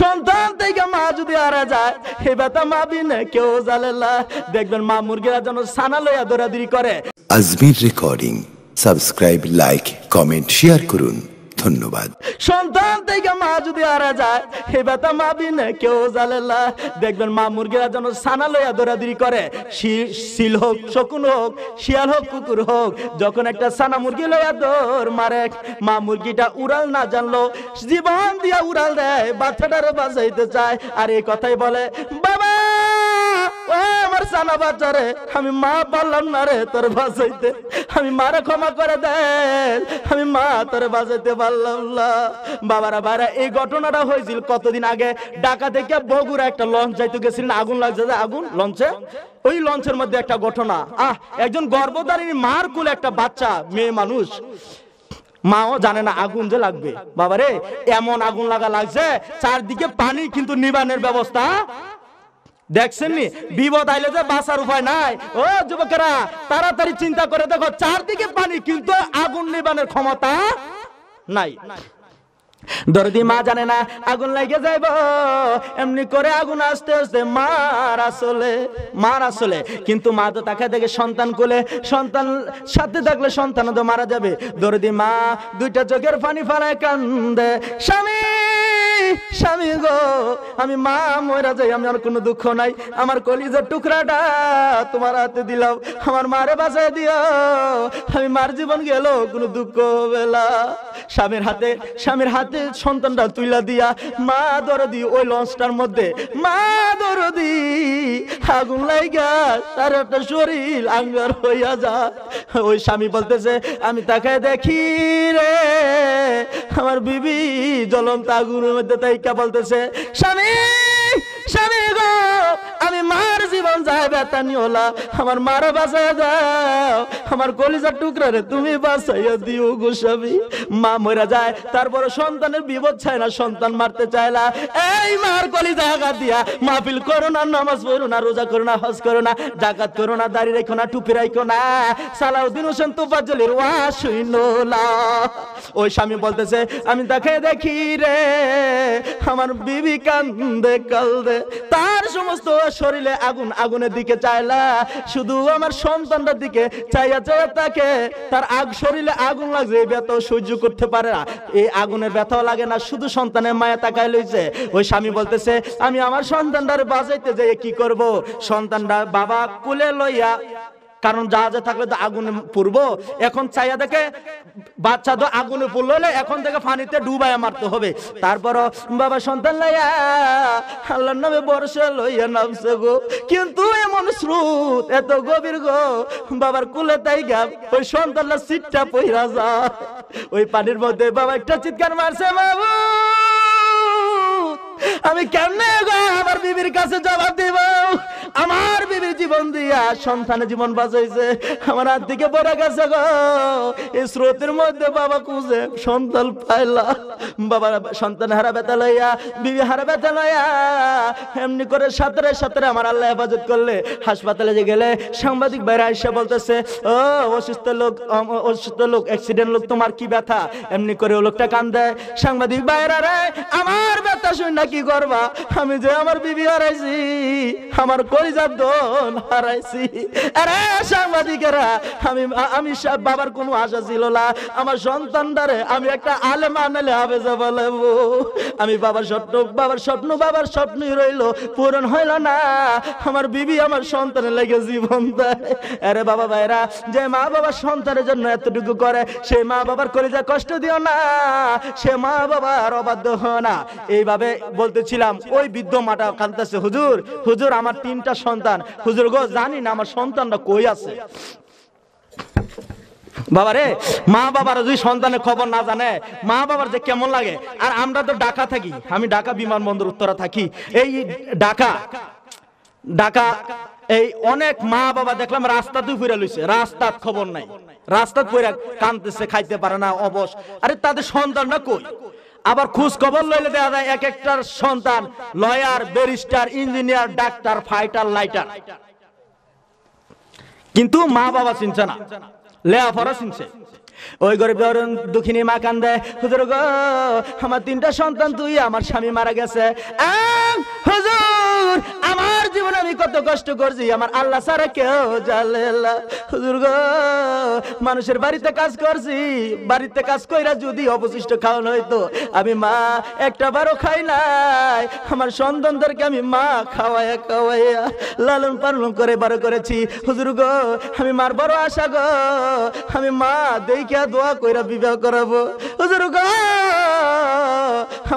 সন্তান থেকে মা যদি আরা যায়, হে বেতা মা বিনে কেউ জালেলা দেখবেন মা মুরগিরা যেন সানা লইয়া দৌড়াদৌড়ি করে। Ajmir recording. Subscribe, like, comment, share করুন। ধন্যবাদ। সন্তান থেকে মা যদি আরা যায়, হে বেতা মা বিনে কেউ জালেলা দেখবেন মা মুরগিরা যেন সানা লইয়া দৌড়াদৌড়ি করে। শিল হোক, শকুন হোক, শিয়াল হোক, কুকুর হোক, যখন একটা সানা মুরগি লইয়া দৌড় মারে, মা মুরগিটা উড়াল না জানলো, জীবন দিয়া উড়াল দেয় বাচ্চাটারে বাঁচাইতে চায়। আর এই কথাই বলে, বাবা আমার সানা বাচ্চারে আমি মা পারলাম না রে, তোর বাঁচাইতে আমি মারে ক্ষমা করে দেন। আমি মা তোর বাঁচাইতে পারলাম না। বাবারা বারা এই ঘটনাটা হয়েছিল কতদিন আগে? ঢাকা থেকে বগুড়া একটা লঞ্চ যাইতে গেছিল। না, আগুন লাগছে যে আগুন লঞ্চে? ওই লঞ্চের মধ্যে একটা ঘটনা। আহ, একজন গর্ভধারিণী মার কুলে একটা বাচ্চা, মেয়ে মানুষ। মাও জানে না আগুন যে লাগবে। বাবারে, এমন আগুন লাগা লাগছে, চারদিকে পানি কিন্তু নিবানের ব্যবস্থা দেখছেন নি বিপদ আইলে যে বাঁচার উপায় নাই। ও যুবকেরা, তাড়াতাড়ি চিন্তা করে দেখো, চারদিকে পানি, কিন্তু আগুন নিবানের ক্ষমতা নাই। দরদি মা জানে না, আগুন লাগে যাইব। এমনি করে আগুন আসতে আসতে মার আসলে মার আসলে। কিন্তু মা তো তাকে দেখে সন্তান কোলে, সন্তান সাথে থাকলে সন্তান তো মারা যাবে। দরদি মা দুইটা চোখের পানি ফালায় কান্দে, স্বামী! স্বামী গো, আমি মা মরা যাই, আমি আর কোনো দুঃখ নাই। আমার কলিজার টুকরাটা তোমার হাতে দিলাম, আমার মারে বাঁচাই দিও। আমি মার জীবন গেল কোনো দুঃখ না। স্বামীর হাতে স্বামীর হাতে সন্তানটা তুইলা দিয়া, মা ওই লঞ্চটার মধ্যে, মা আগুন লাইগা, তার একটা শরীর আঙ্গার হইয়া যা। ওই স্বামী বলতেছে, আমি তাকে দেখি রে, আমার বিবি জ্বলন্ত আগুনের মধ্যে তাই কে বলতেছে স্বামী! স্বামী গো, আমি মার জীবন যায় আমার মার দাও আমার কলিজার রে তুমি বাঁচাইয়া দিও গো মা যায় তারপরে সন্তানের বিপদ চায় না, সন্তান মারতে চায় না। এই মার কলিজা আঘাত দিয়া মাহফিল করো না, নামাজ পড়ো না, রোজা করো না, হজ করো না, জাকাত করো না, দাড়ি রেখো না, টুপি রাখো না। সালাউদ্দিন হোসেন তোফাজ্জলের ওয়া ওই স্বামী বলতেছে, আমি তাকে দেখি রে, আমার বিবি কান্দে, কালদে তার সমস্ত শরীরে আগুন আগুনের দিকে চাইলা, শুধু আমার সন্তানটার দিকে চাইয়া চাইয়া তাকে, তার আগ শরীরে আগুন লাগছে, এই ব্যথা সহ্য করতে পারে না। এই আগুনের ব্যথাও লাগে না, শুধু সন্তানের মায়া তাকাই লইছে। ওই স্বামী বলতেছে, আমি আমার সন্তানটারে বাজাইতে যাই কি করব? সন্তানটা বাবা কুলে লইয়া কারণ জাহাজে থাকলে তো আগুনে পড়ব এখন চাইয়া দেখে বাচ্চা তো আগুনে হলে এখন থেকে পানিতে ডুবাইয়া মারতে হবে। তারপর বাবা সন্তান লাইয়া আল্লাহর নামে বর্ষা লইয়া নামছে গো। কিন্তু এমন স্রোত এত গভীর গো, বাবার কুলে তাই গা ওই সন্তানটা সিটটা পইরা যা। ওই পানির মধ্যে বাবা একটা চিৎকার মারছে, বাবু, আমি কেমনে গো আমার বিবির কাছে জবাব দিব? আমার বিবির জীবন দিয়া সন্তানের জীবন বাঁচাইছে আমার হাত থেকে পড়ে গেছে গো। এই স্রোতের মধ্যে বাবা কুজে সন্তান পাইলা। বাবা সন্তান হারা ব্যথা লইয়া, বিবি হারা ব্যথা লইয়া, এমনি করে সাঁতরে সাঁতরে আমার আল্লাহ হেফাজত করলে। হাসপাতালে যে গেলে সাংবাদিক বাইরে এসে বলতেছে, ও, অসুস্থ লোক অসুস্থ লোক অ্যাক্সিডেন্ট লোক, তোমার কি ব্যথা? এমনি করে ও লোকটা কান দেয় সাংবাদিক বাইরে রে আমার ব্যথা শুন না কি করবা? আমি যে আমার বিবি হারাইছি, আমার হারাইছি। আরে সাংবাদিকেরা, আমি আমি বাবার কোনো আশা ছিল না। আমার আমি একটা আলেম আনালে হবে আমি বাবার স্বপ্ন বাবার স্বপ্ন, বাবার স্বপ্নই রইল, পূরণ হইল না। আমার বিবি আমার সন্তানের লেগে জীবন দেয়। আরে বাবা ভাইরা, যে মা বাবার সন্তানের জন্য এতটুকু করে, সে মা বাবার কলিজা কষ্ট দিও না। সে মা বাবার অবাধ্য হয় না। এইভাবে বলতেছিলাম, ওই বৃদ্ধ মাটা কাঁদতেছে। হুজুর হুজুর, আমার তিনটা সন্তান। হুজুর গো, জানি না আমার সন্তানটা কই আছে। বাবা রে মা বাবার যদি সন্তানের খবর না জানে, মা বাবার যে কেমন লাগে। আর আমরা তো ঢাকা থাকি, আমি ঢাকা বিমানবন্দর উত্তরা থাকি। এই ঢাকা ঢাকা, এই অনেক মা বাবা দেখলাম রাস্তাতেও ফিরে লইছে, রাস্তার খবর নাই। রাস্তাত পইরা কানতেছে খাইতে পারে না, অবশ। আরে তাদের সন্তান না কই? আবার খোঁজ খবর লইলে দেখা যায় এক একটার সন্তান lawyer barrister engineer doctor fighter lighter. কিন্তু মা বাবা চিনছে না লেয়াফরা চিনছে। ওই গরিব দুঃখিনী মা কান্দে হুজুর গো আমার তিনটা সন্তান তুই আমার স্বামী মারা গেছে। আম, হুজুর, আমার জীবনে আমি কত কষ্ট করছি, আমার আল্লাহ ছাড়া কেউ জানে। হুজুর গো, মানুষের বাড়িতে কাজ করছি, বাড়িতে কাজ কইরা যদি অবশিষ্ট খাওয়ানো হইতো, আমি মা একটা বারও খাই নাই। আমার সন্তানদেরকে আমি মা খাওয়াইয়া খাওয়াইয়া লালন পালন করে বারো করেছি। হুজুর গো, আমি মার বড় আশা গো, আমি মা দেখিয়া দোয়া কইরা বিবাহ করাবো। হুজুর গো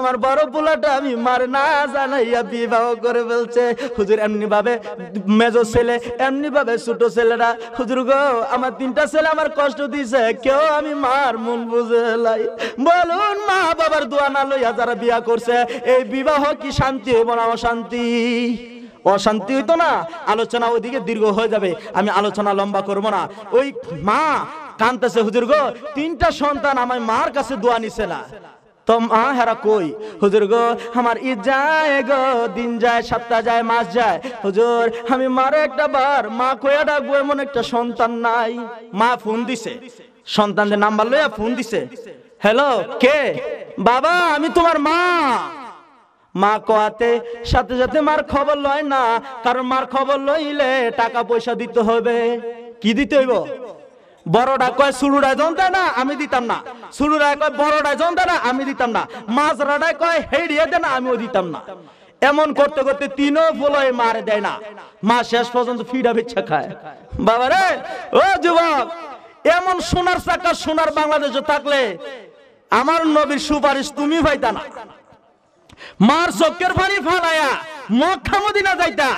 আমার বড় পোলাটা আমি মার না জানাইয়া বিবাহ করে ফেলছে। হুজুর এমনি ভাবে মেজো ছেলে এমনি ভাবে ছোট ছেলেরা হুজুর গো, আমার তিনটা ছেলে আমার কষ্ট দিছে, কেউ আমি মার মন বুঝে লাই। বলুন মা বাবার দোয়া না লইয়া যারা বিয়া করছে, এই বিবাহ কি শান্তি হইব না অশান্তি? অশান্তি হইতো না, আলোচনা ওইদিকে দীর্ঘ হয়ে যাবে, আমি আলোচনা লম্বা করব না। ওই মা কানতেছে, হুজুর গো, তিনটা সন্তান আমার মার কাছে দোয়া নিছে না। তো মা হেরা কই হুজুর গো আমার ঈদ যায় গো দিন যায় সপ্তাহ যায় মাস যায় হুজুর আমি মারে একটা বার মা কইয়া ডাকবো এমন একটা সন্তান নাই মা ফোন দিছে সন্তানদের নাম্বার লইয়া ফোন দিছে। হ্যালো, কে? বাবা, আমি তোমার মা। মা কোয়াতে সাথে সাথে মার খবর লয় না, কারণ মার খবর লইলে টাকা পয়সা দিতে হবে। কি দিতে হইব? বড়টা কয় সুলুড়ায় জনতা না? আমি দিতাম না। সুলুড়ায় কয় বড়টায় জনতা না? আমি দিতাম না। মাছরাটায় কয় হেড়িয়ে দে না? আমিও দিতাম না। এমন করতে করতে তিনও ফলয় মারে দেয় না। মা শেষ পর্যন্ত ফিডা বিচ্ছা খায়। বাবা রে! ও যুবক! এমন সোনার চাকা সোনার বাংলাদেশে থাকলে আমার নবীর সুপারিশ তুমি পাইতা না। মার চোখের পানি ফালায়া মক্কা মদিনা যাইতা।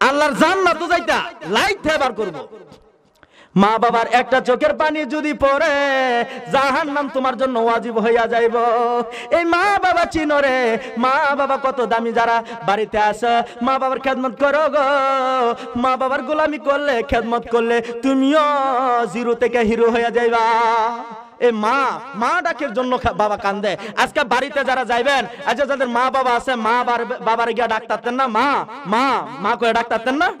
আল্লাহর জান্নাত যাইতা। লাইট থেবার করব। মা বাবার একটা চোখের পানি যদি পড়ে জাহান নাম তোমার জন্য ওয়াজিব হইয়া যাইব। এই মা বাবা চিনরে মা বাবা কত দামি যারা বাড়িতে আসে মা বাবার খেদমত করো গো, মা বাবার গোলামি করলে, খেদমত করলে তুমিও জিরো থেকে হিরো হইয়া যাইবা। এ মা মা ডাকের জন্য বাবা কান্দে। আজকে বাড়িতে যারা যাইবেন আচ্ছা যাদের মা বাবা আছে, মা বার- বাবার গিয়া ডাক্তারতেন না? মা মা মা কয়ে ডাক্তারতেন না?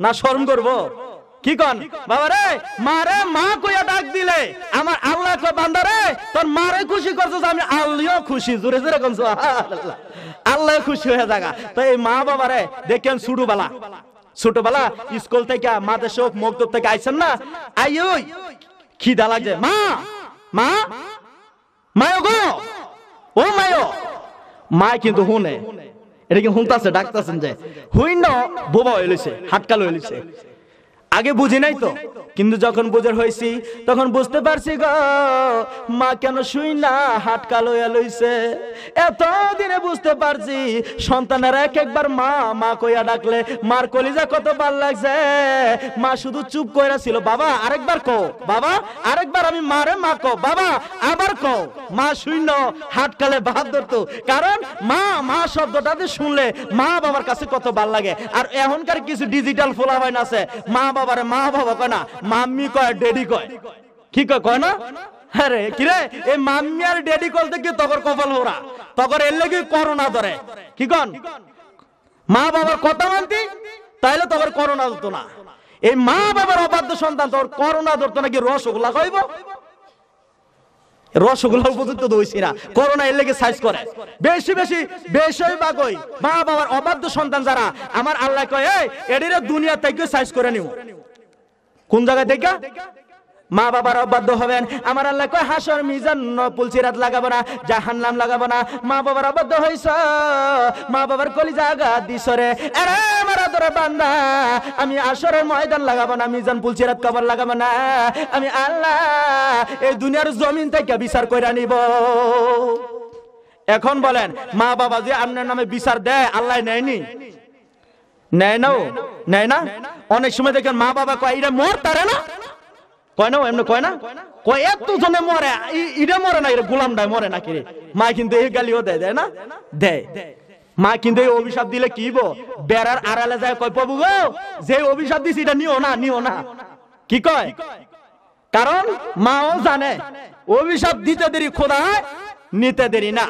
না, শরম করব। কি কন? বাবা রে মারে মা কইয়া ডাক দিলে। আমার আল্লাহ কয়, বান্দা রে, তোর মারে খুশি করছিস, আমি আল্লাহও খুশি। জোরে জোরে কোন আল্লাহ খুশি হয়ে থাকা তো এই মা বাবা রে, দেখেন ছোটবেলা। ছোটবেলা স্কুল থেকে মাদের শোক মক্তব থেকে আইছেন না? আই ওই খিদা লাগছে মা মা, মায়ো গো, ও মায়ো। মা কিন্তু হুনে। এটা কি হুনতাছে, ডাকতাছেন যে। হুইন বোবা লইছে হাটকাল লইছে। আগে বুঝি নাই তো? কিন্তু যখন বুঝার হয়েছি তখন বুঝতে পারছি গো, মা কেন শুই না হাট কালো লইছে। এত দিনে বুঝতে পারছি, সন্তানের এক একবার মা মা কইয়া ডাকলে, মার কলিজা কত ভালো লাগছে। মা শুধু চুপ কইরা ছিল, বাবা, আরেকবার কো বাবা, আরেকবার আমি মারে মা কো বাবা, আবার কো মা শূন্য হাট কালে বাদ ধরতো। কারণ মা মা শব্দটাতে শুনলে, মা বাবার কাছে কত ভালো লাগে। আর এখনকার কিছু ডিজিটাল ফোলাবাইন আছে, মা বাবারে মা বাবা কয় না, মাম্মি কয়, ডেডি কয়। কি কয় কয় না? আরে, কিরে, এই মাম্মি আর ডেডি কলতে কি তকর কপাল হোরা তকর এর লেগে করোনা ধরে? কি কন? মা বাবার কথা মানতি? তাইলে তোর করোনা ধরতো না। এই মা বাবার অবাধ্য সন্তান তোর করোনা ধরতো নাকি রসগোল্লা খাইব? রসগোল্লা উপযুক্ত দইছি না। করোনা এর লেগে সাইজ করে? বেশি বেশি বেশি বা কই? মা বাবার অবাধ্য সন্তান যারা, আমার আল্লাহ কয়, এই, এডিরে দুনিয়া থেকে সাইজ করে নিও। কোন জায়গা থেকে মা বাবার অবাধ্য হবেন। আমার আল্লাহ কয়, হাসর মিজান পুলসিরাত লাগাবো না, জাহান্নাম লাগাবো না। মা বাবার অবাধ্য হইছ। মা বাবার কলি জাগা দিছরে। আরে আমার আদরে বান্দা, আমি আসরের ময়দান লাগাবো না, মিজান পুলসিরাত কবর লাগাবো না। আমি আল্লাহ এই দুনিয়ার জমিন থেকে বিচার কইরা নিব। এখন বলেন, মা বাবা যে আপনার নামে বিচার দেয়, আল্লাহ নেয়নি? নেয় না ও? নেয় না? অনেক সময় দেখেন মা বাবা কয় এটা মর তারে না? কয় না এমনি কয় না? কয় এত জনে মরে ইরে মরে না এটা গোলাম ডায় মরে নাকি রে? মা কিন্তু এই গালিও দেয় দেয় না? দেয়। মা কিন্তু এই অভিশাপ দিলে কি বো বেড়ার আড়ালে যায় কয়, প্রভু গো, যে অভিশাপ দিছি এটা নিও না নিও না। কি কয়? কারণ মাও জানে, অভিশাপ দিতে দেরি খোদা নিতে দেরি না।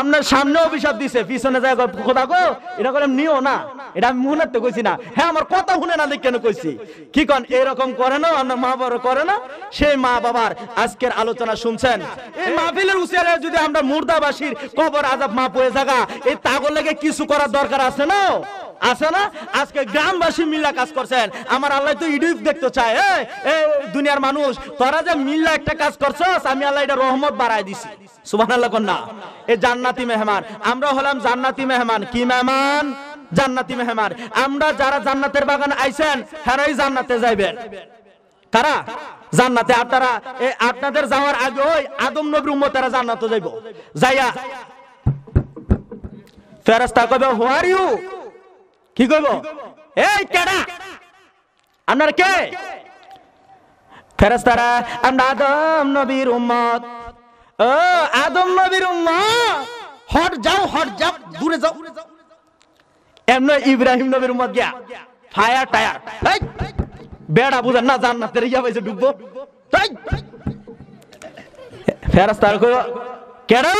আপনার সামনে অভিশাপ দিছে, পিছনে যায় খোদা গো, এটা করে নিও না, এটা আমি মুহূর্তে কইছি না। হ্যাঁ আমার কথা শুনে না কেন কইছি? কি কন, এরকম করে না আপনার মা বাবা করে না? সেই মা বাবার আজকের আলোচনা শুনছেন? এই মাহফিলের উচিয়ারে যদি আমরা মুর্দাবাসীর কবর আজাব মা পয়ে থাকা এই তাগর লেগে কিছু করার দরকার আছে না? আছে না? আজকে গ্রামবাসী মিল্লা কাজ করছেন। আমার আল্লাহ তো ইডিপ দেখতে চায়। এ, দুনিয়ার মানুষ তোরা যে মিল্লা একটা কাজ করছস আমি আল্লাহ এটা রহমত বাড়ায় দিছি। কন্যা এ জান্নাতি মেহমান আমরা হলাম জান্নাতি মেহমান। কি মেহমান? জান্নাতি মেহমান। আমরা যারা জান্নাতের বাগান আইছেন হেরাই জান্নাতে যাইবেন। কারা? জান্নাতে। আপনারা আপনাদের যাওয়ার আগে ওই আদম নবীর উম্মতেরা জান্নাতে যাইব। যাইয়া ফেরেশতা কবে হু আর ইউ কি কইব এই কেডা! আপনার কে? ফেরেশতারা আমরা আদম নবীর উম্মত। ও আদম নবীর উম্মত! হট যাও হট যাও দূরে যাও। এমন ইব্রাহিম নবীর উম্মত গিয়া ফায়ার টায়ার। এই, বেড়া বুঝেন না জান্নাতের ইয়া পাইছে ডুববো। এই, ফেরেশতারা কইব কেডা?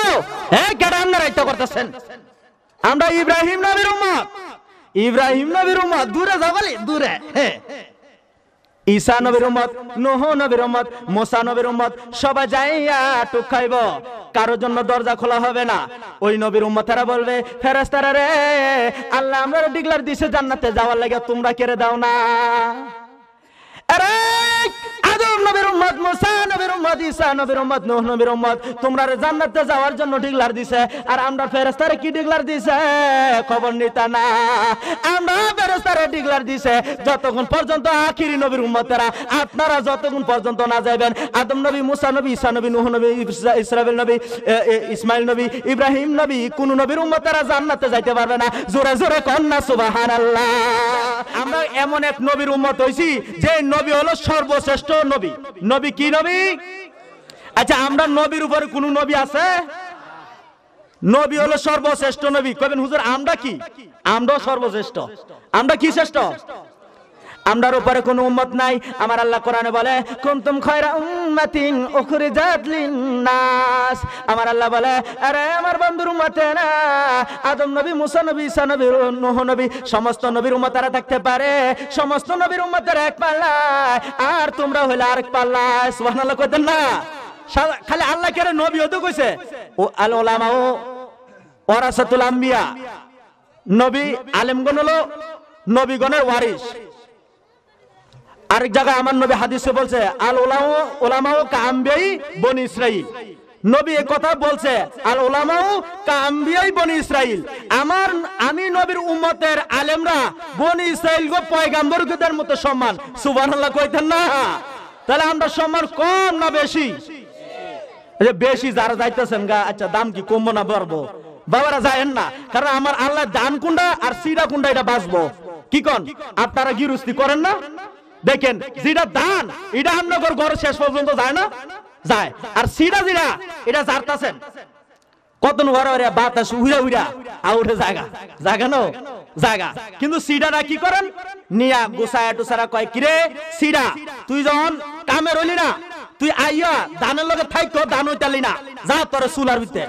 হ্যাঁ কেডা আপনারা ইচ্ছা করতেছেন? আমরা ইব্রাহিম নবীর উম্মত। ইব্রাহিম নবীর উম্মত, দূরে যাও বলে, দূরে হ্যাঁ ঈসা নবীর উম্মত, নোহ নবীর উম্মত, মোসা নবীর উম্মত, সবাই যাইয়া টুক খাইব। কারোর জন্য দরজা খোলা হবে না। ওই নবীর উম্মতেরা বলবে, ফেরেশতারা রে, আল্লাহ আমরা ডিগলার দিছে জান্নাতে, যাওয়ার লাগে তোমরা কেড়ে দাও না। আরে আপনারা যতক্ষণ পর্যন্ত না যাবেন আদম নবী, মুসা নবী নবী নবী নবী ইসমাইল নবী, ইব্রাহিম নবী, কোন নবীর উম্মতেরা জান্নাতে যাইতে পারবে না। জোরে জোরে কন্যা আমরা এমন এক নবীর উম্মত হইছি, যে নবী হলো সর্বশ্রেষ্ঠ নবী। নবী? নবী কি নবী? আচ্ছা আমরা নবীর উপরে কোন নবী আছে? নবী হলো সর্বশ্রেষ্ঠ নবী। কবেন হুজুর, আমরা কি? আমরাও সর্বশ্রেষ্ঠ। আমরা কি শ্রেষ্ঠ? আমরার উপরে কোনো উম্মত নাই। আমার আল্লাহ কোরআনে বলে, কুনতুম খয়রা উম্মাতিন উখরিজাত লিন-নাস। আমার আল্লাহ বলে, আরে আমার বন্ধুর উম্মতে না, আদম নবী, মুসা নবী, ঈসা নবী, নূহ নবী, সমস্ত নবীর উম্মতারা থাকতে পারে। সমস্ত নবীর উম্মতের এক পাল্লায়, আর তোমরা হইলে আরেক পাল্লায়। সুবহানাল্লাহ কইতেন না। খালি আল্লাহ কেন নবী হতে কইছে? ও আল ওলামা ও ওয়ারাসাতুল আম্বিয়া। নবী আলেমগণ হলো নবীগণের ওয়ারিস আরেক জায়গায় আমার নবী হাদিসে বলছে, আল ওলামা ওলামাও কাম্বিয়াই বনি ইসরাইল। নবী কথা বলছে, আল ওলামাও কাম্বিয়াই বনি ইসরাইল। আমার, আমি নবীর উম্মতের আলেমরা বনি ইসরাইল গো পয়গাম্বরদের মতো সম্মান। সুবহানাল্লাহ কইতেন না। তাহলে আমরা সম্মান কম না বেশি? বেশি যারা যাইতেছেন গা আচ্ছা দাম কি কমবো না বাড়বো? বাবারা যায়েন না, কারণ আমার আল্লাহ দান কুন্ডা আর সিরা কুন্ডা এটা বাঁচবো। কি কন? আপনারা গিরুস্তি করেন না? দেখেন, যেটা দান, এটা আপনার ঘর শেষ পর্যন্ত যায় না? যায়। আর সিডা যেটা, এটা জারতাছেন। কতন ঘর ওরে বাতাস উড়া উড়া আউরে জায়গা। জায়গা নো? জায়গা। কিন্তু সিডারা কি করেন? নিয়া গোসায়া টুসারা কয়, কিরে সিডা তুই যখন কামে রইলি না, তুই আইয়া দানের লগে থাইকো, দান হইতালি না। যা তোর সুলার ভিতরে।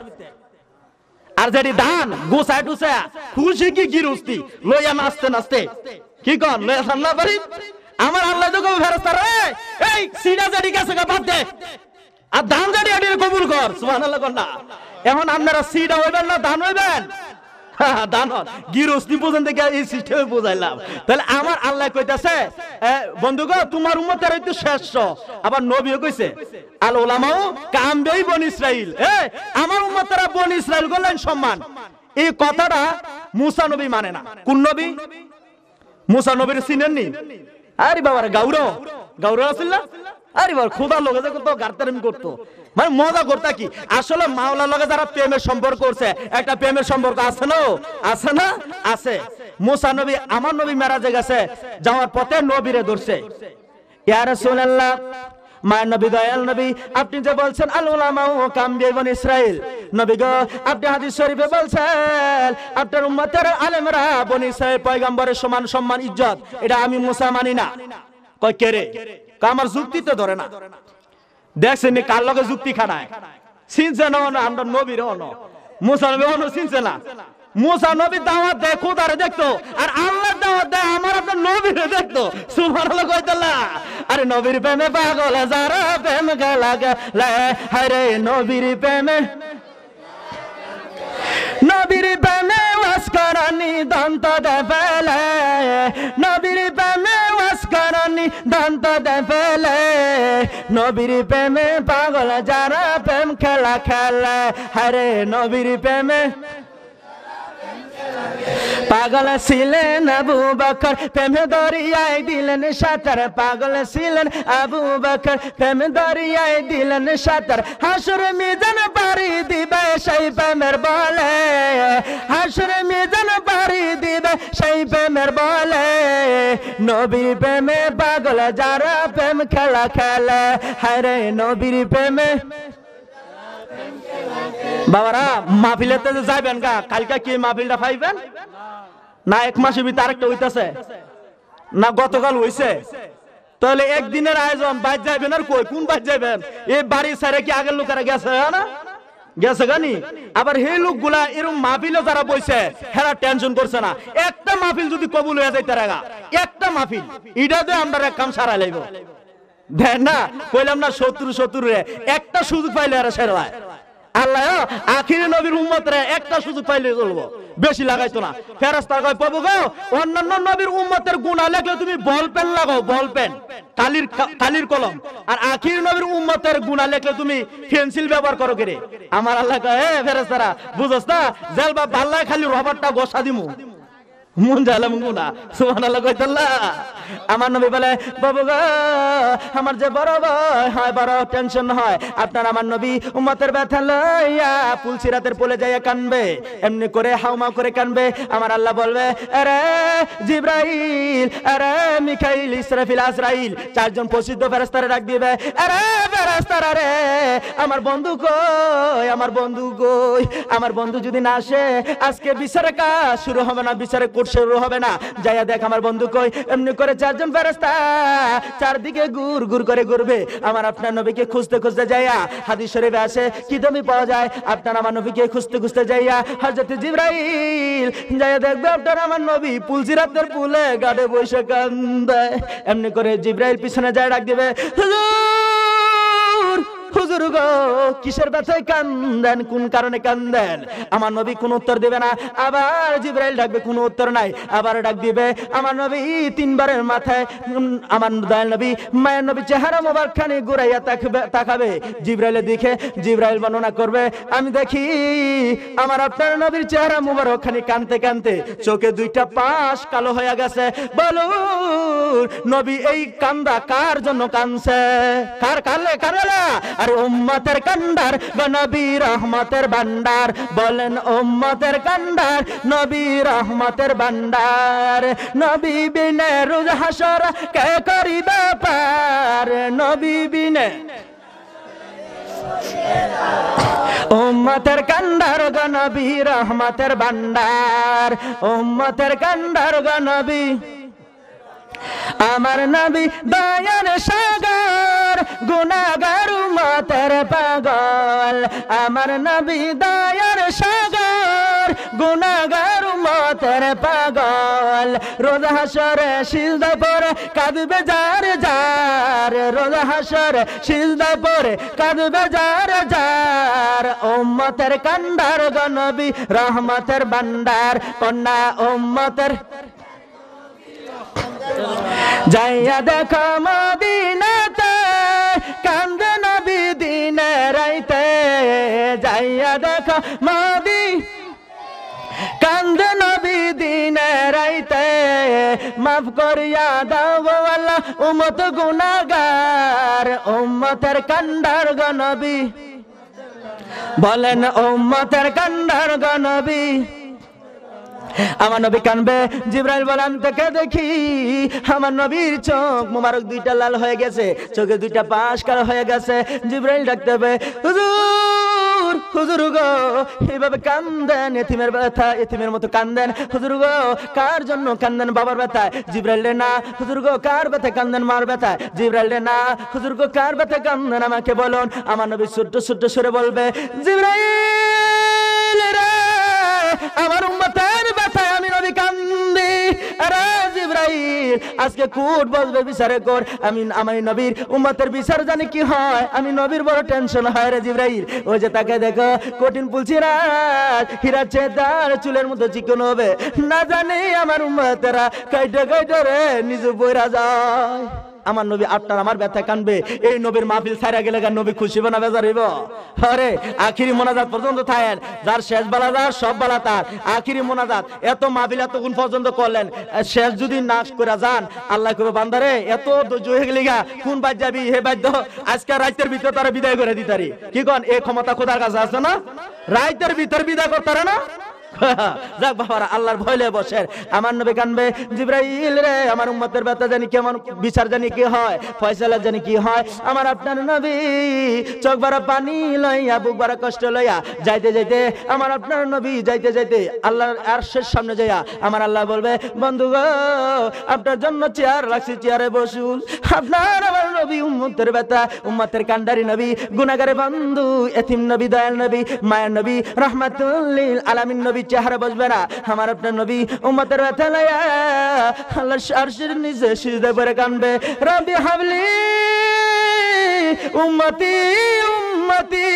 আর যেটি দান গোসায় টুসা খুশি কি গিরুস্তি? লইয়া নাচতে নাচতে। কি কন, লইয়া সান্না পারি আমার আল্লাহ তো কবে রে। এই সিডা গেছে গা, বাদ দে। আর দান যেটি এটি কবুল কর। সুবহানাল্লাহ না। এখন আপনারা সিডা হইবেন না দান হইবেন? এই আমার তোমার শ্রেষ্ঠ। আবার নবীও কইছে, আল আমার সম্মান। এই কথাটা মুসা নবী মানে না। কোন নবী? মুসা নবীর চিনেননি? আরে বাবার গাউর। গাউর আসল না? আরে বাবার খোদা যে করতো গার্তারিম করতো। মানে মজা করতে কি? আসলে মাওলার লগে যারা প্রেমের সম্পর্ক করছে, একটা প্রেমের সম্পর্ক আছে না? আছে না? আছে। মুসা নবী, আমার নবী মেরাজে গেছে, যাওয়ার পথে নবীরে ধরছে। ইয়া রাসূলুল্লাহ মায়ের নবী, দয়াল নবী, আপনি যে বলছেন, আল উলামা ও কামবি বন ইসরাইল। নবী গো, আপনি হাদিস শরীফে বলছেন, আপনার উম্মতের আলেমরা বন ইসরাইল পয়গম্বরের সমান সম্মান, ইজ্জত। এটা আমি মুসা মানি না। কয়, কে রে? আমার যুক্তিতে ধরে না। দেখছেন কার লগে যুক্তি খানায় সিনছে না, আমরা নবীর অন মুসা নবী অন্য চিনছে না। মুসা নবী দাওয়াত দেয়, খোদারে দেখতো। আর আল্লাহ দাওয়াত দেয়, আমার আপনার নবীরে দেখতো। সুবহানাল্লাহ কইতাল্লা আরে নবীর প্রেমে পাগল, যারা প্রেম গেলে হরে নবীর প্রেমে। নবীর প্রেমে ওয়াসকরানি দন্ত দে নবীর প্রেমে ওয়াসকরানি দন্ত দে নবীর প্রেমে পাগল, যারা প্রেম খেলা খেলে হরে নবীর প্রেমে। পাগল ছিলেন আবু বকর, প্রেমে দরিয়ায় দিলেন সাঁতার। পাগল ছিলেন আবু বকর, প্রেমে দরিয়ায় দিলেন সাঁতার। হাসুর মিজান বাড়ি দিবে সেই প্রেমের বলে। হাসুর মিজান বাড়ি দিবে সেই প্রেমের বলে। নবীর প্রেমে পাগল, যারা প্রেম খেলা খেলে হায় নবীর প্রেমে বাবারা মাহফিলেতে যে যাইবেন গা, কালকে কি মাহফিলটা পাইবেন? না, এক মাসের ভিতরে আরেকটা হইতাছে। না, গতকাল হইছে। তাহলে একদিনের আয়োজন বাইর যাইবেন আর কই? কোন বাইর যাইবেন? এই বাড়ি সারে কি আগের লোকেরা গেছে হ্যাঁ না? গেছে গানি আবার সেই লোকগুলা এরকম মাহফিলে যারা বইছে, হেরা টেনশন করছে না। একটা মাহফিল যদি কবুল হয়ে যায় তারা একটা মাহফিল, এটা আমরা এক কাম সারা লাইব। দেন না, কইলাম না শত্রু রে, একটা সুযোগ পাইলে সেরা আল্লাহ আখিরি নবীর উম্মতরে একটা সুযোগ পাইলে চলবো। বেশি লাগাইতো না। ফেরাস্তা কয় পাবো গো, অন্যান্য নবীর উম্মতের গুণা তুমি বল পেন লাগাও বল পেন কালির কালির কলম। আর আখির নবীর উম্মতের গুণা লেখলে তুমি পেন্সিল ব্যবহার করো কেরে? আমার আল্লাহ কয়, এ ফেরেস্তারা বুঝোস না? জেল বা পাল্লায় খালি রবারটা গোসা দিমু। মন জালাম গুনা সুবহানাল্লাহ কইতাল্লাহ আমার নবী বলে, বাবু আমার যে বড় ভয় হয়, বড় টেনশন হয়। আপনার আমার নবী উম্মতের ব্যথা লইয়া পুলসিরাতের পোলে যাইয়া কানবে। এমনি করে হাউমা করে কানবে। আমার আল্লাহ বলবে, আরে জিব্রাইল, আরে মিখাইল, ইসরাফিল, আজরাইল, চারজন প্রসিদ্ধ ফেরেশতারে ডাক দিবে। আরে ফেরেশতারা রে, আমার বন্ধু কই, আমার বন্ধু কই? আমার বন্ধু যদি না আসে, আজকে বিচারে কাজ শুরু হবে না বিচারে শুরু হবে না। যাইয়া দেখ আমার বন্ধু কই। এমনি করে চারজন চারদিকে গুর গুর করে ঘুরবে। আমার আপনার নবীকে খুঁজতে খুঁজতে যাইয়া হাদিস শরীফে আসে, কি তুমি পাওয়া যায়? আপনার আমার নবীকে খুঁজতে খুঁজতে যাইয়া হযরত জিবরাইল যাইয়া দেখবে আপনার আমার নবী পুলসিরাতের পুলে গাড়ে বসে কান্দে এমনি করে জিবরাইল পিছনে যায়, ডাক দিবে, হুজুর! হুজুর গো, কিসের ব্যথায় কান্দেন? কোন কারণে কান্দেন? আমার নবী কোন উত্তর দেবে না। আবার জিব্রাইল ডাকবে উত্তর নাই। আবার ডাক দিবে, আমার নবী তিনবারের মাথায় আমার দয়াল নবী, মায়ের নবী চেহারা মোবার খানি তাকবে তাকাবে। জিব্রাইলে বর্ণনা করবে, আমি দেখি, আমার আপনার নবীর চেহারা মুবারক খানি কানতে কানতে চোখে দুইটা পাশ কালো হয়ে গেছে। বলুন, নবী এই কান্দা কার জন্য কানছে? কার কালে কারেলা আর উম্মতের কান্ডার নবী রহমতের ভান্ডার বলেন উম্মতের কান্ডার, নবী রহমতের ভান্ডার নবী বিনে রোজ হাসর, কে করিবে পার? নবী বিনে উম্মতের কান্ডার গনবী রহমতের ভান্ডার উম্মতের কান্ডার গনবী আমার নবী দয়ার সাগর গুনাগার উম্মতের পাগল। আমার নবী দয়ার সাগর গুনাগার উম্মতের পাগল। রোজ হাসরে সিজদা পরে কাঁদবে যার যার। রোজ হাসরে সিজদা পরে কাঁদবে যার যার। উম্মতের কান্ডার গনবী রহমতের ভান্ডার কন্যা উম্মতের যাইয়া দেখো মদিনাতে, কান্দে নবী দিনে রাইতে। যাইয়া দেখো মদি, কান্দে নবী দিনে রাইতে। মাফ করিয়া দাও আল্লাহ উমত গুনাগার উম্মতের কান্ডার গনবী বলেন উম্মতের কান্ডার গনবী আমার নবী কানবে, জিব্রাইল বলে, আমি তোকে দেখি, আমার নবীর চোখ মুবারক দুইটা লাল হয়ে গেছে, চোখে দুইটা পাশ কালো হয়ে গেছে। জিব্রাইল ডাকতে হবে, হুজুর গো, এইভাবে কান্দেন ব্যথা মতো কান্দেন। হুজুর গো, কার জন্য কান্দেন বাবার ব্যথা জিব্রাইল রে, না, হুজুর গো, কার ব্যথা কান্দেন মার ব্যথা জিব্রাইল রে, না, হুজুর গো, কার ব্যথা কান্দেন আমাকে বলুন। আমার নবী ছোট্ট ছোট্ট সুরে বলবে, জিব্রাইল রে, আমার উম্মতের আজকে কুট বসবে বিচারে কর আমি আমার নবীর উম্মতের বিচার জানি কি হয়। আমি নবীর বড় টেনশন হয় রে জিব্রাইল। ওই যে তাকে দেখো, কঠিন পুলছি রাত। হীরা চেদার চুলের মতো চিকন হবে। না জানি আমার উম্মতেরা কাইটে কাইটে রে, নিজে বইরা যায়। আমার নবী আপনার আমার ব্যথা কানবে। এই নবীর মাহফিল ছাড়া গেলে নবী খুশি হবে না বেজার হইব? আরে, আখিরি মোনাজাত পর্যন্ত থাকেন যার শেষ বেলা যার সব বেলা তার। আখিরি মোনাজাত, এত মাহফিল এত গুণ পর্যন্ত করলেন। শেষ যদি নাশ করে যান, আল্লাহ কবে বান্দারে এত ধৈর্য হয়ে গেলি গা, কোন বাদ যাবি? হে বাদ্য আজকে রাইতের ভিতর তারা বিদায় করে দিতারি। কি কন এই ক্ষমতা খোদার কাছে আছে না? রাইতের ভিতর বিদায় করতারে না? যাক বাবারা, আল্লাহর ভয়লে বসে আমার নবী কানবে, জিব্রাইল রে, আমার উম্মতের ব্যথা জানি কেমন বিচার জানি কি হয়, ফয়সালা জানি কি হয়। আমার আপনার নবী চোখ বারা পানি লইয়া, বুক বারা কষ্ট লইয়া, যাইতে যাইতে আমার আপনার নবী যাইতে যাইতে আল্লাহর আরশের সামনে যাইয়া আমার আল্লাহ বলবে, বন্ধু গো, আপনার জন্য চেয়ার রাখছি, চেয়ারে বসুন। আপনার নবী, উম্মতের ব্যথা, উম্মতের কান্ডারি নবী গুনাগারে বন্ধু, এতিম নবী, দয়াল নবী, মায়ের নবী, রহমাতুল্লিল আলামিন নবী, চেহারা বসবে না। আমার আপনার নবী, উম্মতের ব্যথা লয়া আল্লাহ আরশের নিচে সিজদা করে কানবে। রবি হাবলি, উম্মতি উম্মতি।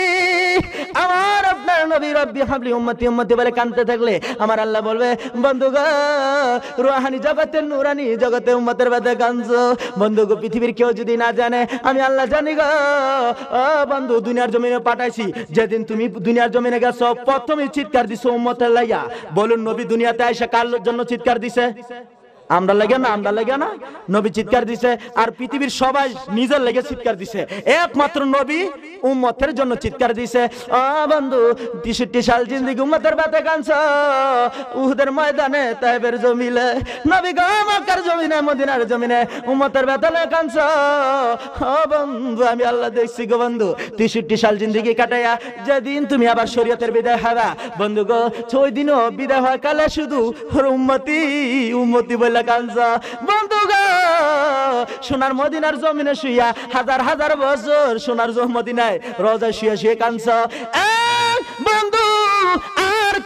আমার আপনার নবী রব্বি হাবলি উম্মতি উম্মতি বলে কানতে থাকলে আমার আল্লাহ বলবে বন্ধু গো রুহানি জগতের নুরানি জগতে উম্মতের ব্যথা কানছো বন্ধু গো পৃথিবীর কেউ যদি না জানে, আমি আল্লাহ জানি গো। ও বন্ধু, দুনিয়ার জমিনে পাঠাইছি। যেদিন তুমি দুনিয়ার জমিনে গেছো প্রথমে চিৎকার দিছো উম্মতের লাইয়া। বলুন, নবী দুনিয়াতে আইসা কার জন্য চিৎকার দিছে? আমরা লাগে না, আমরা লাগে না। নবী চিৎকার দিছে, আর পৃথিবীর সবাই নিজের লেগে চিৎকার দিছে। একমাত্র নবী উম্মতের জন্য চিৎকার দিছে ও বন্ধু তেষট্টি সাল জিন্দিগি উম্মতের বাতে কাঁদছ উহুদের ময়দানে তাইবের জমিলে, নবী গো মক্কার জমিনে, মদিনার জমিনে উম্মতের বেতনে কাঁদছ ও বন্ধু, আমি আল্লাহ দেখছি গো বন্ধু তেষট্টি সাল জিন্দিগি কাটাইয়া যেদিন তুমি আবার শরীয়তের বিদায় হবা। বন্ধু গো, ছয় দিনও বিদায় হয় কালে শুধু উম্মতি উম্মতি বলে কাঁদছ বন্ধু বন্ধুগা, সোনার মদিনার জমিনে শুইয়া হাজার হাজার বছর সোনার মদিনায় রোজা শুয়ে শুয়ে কাঁদছ। বন্ধু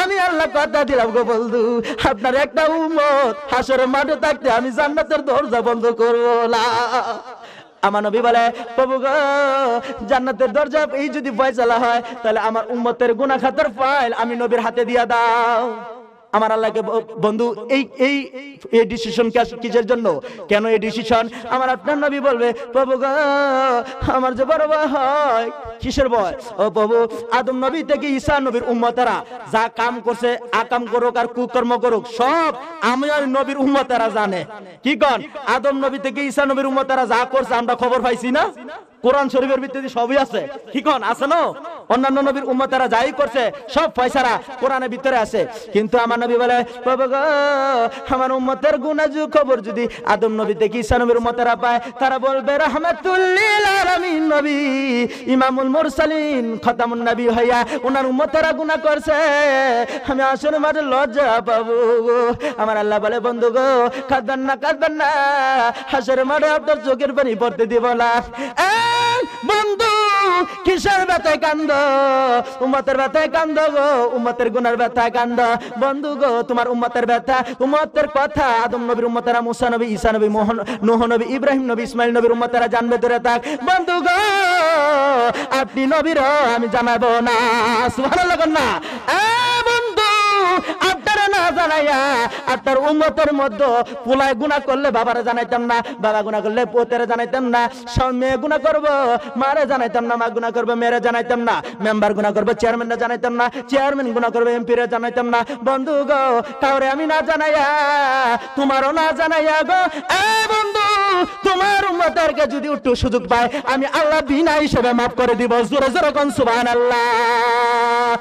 আমি আল্লাহ কথা দিলাম গো বন্ধু। আপনার একটা উমত হাসরে মাঠে থাকতে আমি জান্নাতের দরজা বন্ধ করব না। আমার নবী বলে, প্রভু গো, জান্নাতের দরজা এই যদি ফয়সালা হয়, তাহলে আমার উম্মতের গুনাহ খাতার ফাইল আমি নবীর হাতে দিয়া দাও। আমার আল্লাহকে বন্ধু, এই এই এই ডিসিশন কিসের জন্য? কেন এই ডিসিশন আমার আপনার নবী বলবে, প্রভু আমার যে বড় হয়, কিসের ভয়? ও প্রভু, আদম নবী থেকে ঈসা নবীর উম্মতেরা যা কাম করছে, আকাম করুক আর কুকর্ম করুক, সব আমি আর নবীর উম্মতেরা জানে। কি কন? আদম নবী থেকে ঈসা নবীর উম্মতেরা যা করছে, আমরা খবর পাইছি না? কোরআন শরীফের ভিত্তিতে সবই আছে। কি কন? আছে না? অন্যান্য নবীর উম্মতেরা যাই করছে, সব পয়সারা কোরআনের ভিতরে আছে। কিন্তু আমার নবী বলে আমার উম্মতের গুনাজু খবর যদি আদম নবী থেকে ঈসা নবীর উম্মতেরা পায়, তারা বলবে, রাহমাতুল্লিল আলামিন নবী, ইমামুল মুরসালিন, খতামুন নবী হইয়া ওনার উম্মতেরা গুনাহ করছে। আমি আসলে মাঠে লজ্জা পাবো। আমার আল্লাহ বলে, বন্ধু গো, কাঁদবেন না কাঁদবেন না। হাসের মাঠে আপনার চোখের পানি পড়তে দিব না। বন্ধু, কিসের ব্যথায় কান্দ? উম্মতের ব্যথায় কান্দ গো, উম্মতের গুনার ব্যথায় কান্দ। বন্ধু গো, তোমার উম্মতের ব্যথা, উম্মতের কথা আদম নবীর উম্মতেরা, মুসা নবী, ঈসা নবী মোহন নোহ নবী, ইব্রাহিম নবী, ইসমাইল নবীর উম্মতেরা জানবে ধরে থাক। বন্ধু গো, আপনি নবীর আমি জানাব না। সুবহানাল্লাহ না। এ বন্ধু জানাইয়া আপনার উম্মতের মধ্যে পোলায় গুণা করলে বাবারা জানাইতাম না, বাবা গুণা করলে পোতেরে জানাইতাম না সব মেয়ে গুণা করব, মারে জানাইতাম না, মা গুণা করব, মেয়েরে জানাইতাম না, মেম্বার গুণা করব, চেয়ারম্যানরা জানাইতাম না, চেয়ারম্যান গুণা করব এমপি রে জানাইতাম না। বন্ধু গো তাহলে আমি না জানাইয়া, তোমারও না জানাইয়া গো বন্ধু, তোমার উম্মতেরকে যদি একটু সুযোগ পায়, আমি আল্লাহ বিনা হিসেবে মাফ করে দিব, জোরে জোরে কোন সুবহানাল্লাহ।